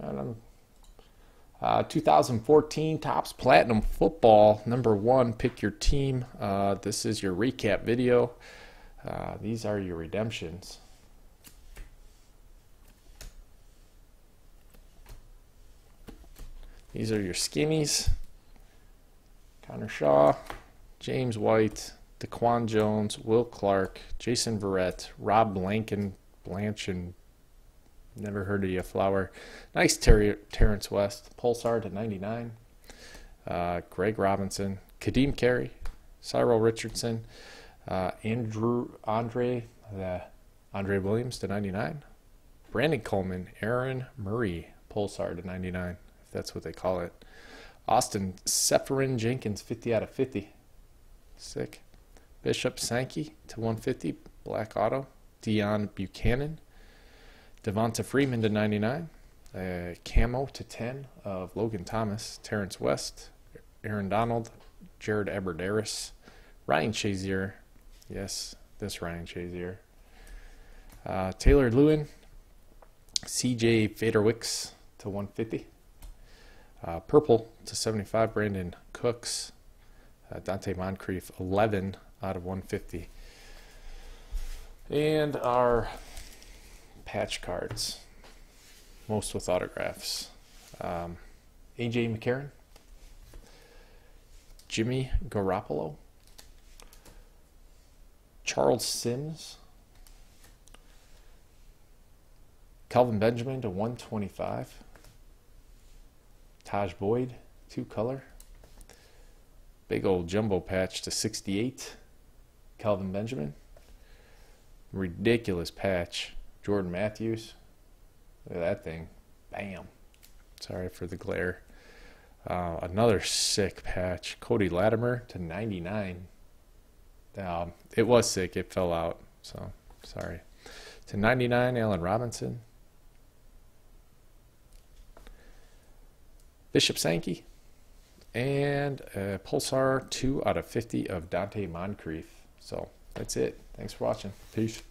Uh, 2014 Topps Platinum Football, number one, pick your team. Uh, this is your recap video. Uh, these are your redemptions. These are your skinnies. Connor Shaw, James White, Daquan Jones, Will Clark, Jason Verrett, Rob Blanken, Blanchen, never heard of you, Flower. Nice Ter- Terrence West, Pulsar to 99. Uh, Greg Robinson, Kadeem Carey, Cyril Richardson, uh, Andrew Andre, Andre Williams to 99. Brandon Coleman, Aaron Murray, Pulsar to 99, if that's what they call it. Austin Seferian Jenkins, 50 out of 50. Sick. Bishop Sankey to 150, Black Auto. Deone Bucannon. Devonta Freeman to 99. Uh, Camo to 10 of Logan Thomas. Terrence West. Aaron Donald. Jared Abbrederis. Ryan Shazier. Yes, this Ryan Shazier. Uh, Taylor Lewan, CJ Fiedorowicz to 150. Uh, purple to 75, Brandin Cooks. Uh, Donte Moncrief, 11 out of 150. And our patch cards, most with autographs. Um, AJ McCarron, Jimmy Garoppolo, Charles Sims, Kelvin Benjamin to 125. Tajh Boyd, two color. Big old jumbo patch to 68. Kelvin Benjamin. Ridiculous patch. Jordan Matthews. Look at that thing. Bam. Sorry for the glare. Uh, another sick patch. Cody Latimer to 99. Um, it was sick. It fell out. So sorry. To 99, Allen Robinson. Bishop Sankey, and uh, Pulsar 2 out of 50 of Donte Moncrief. So that's it. Thanks for watching. Peace.